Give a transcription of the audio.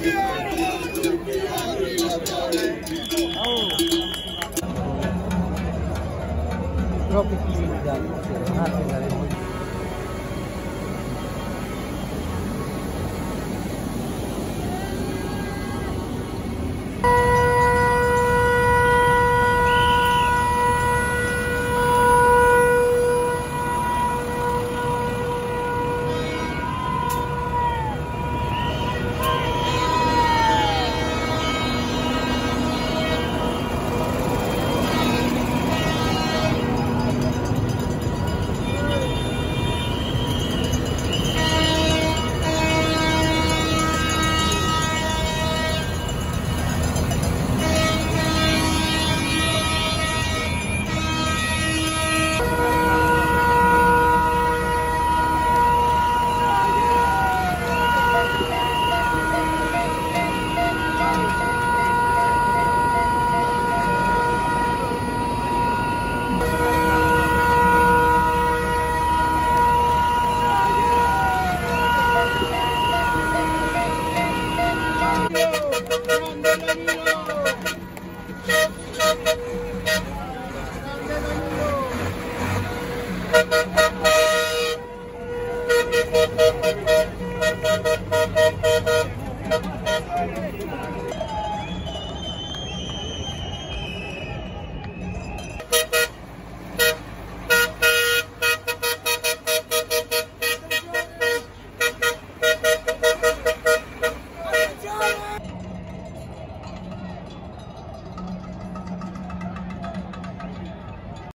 Yeah! própria credibilidade. anymore.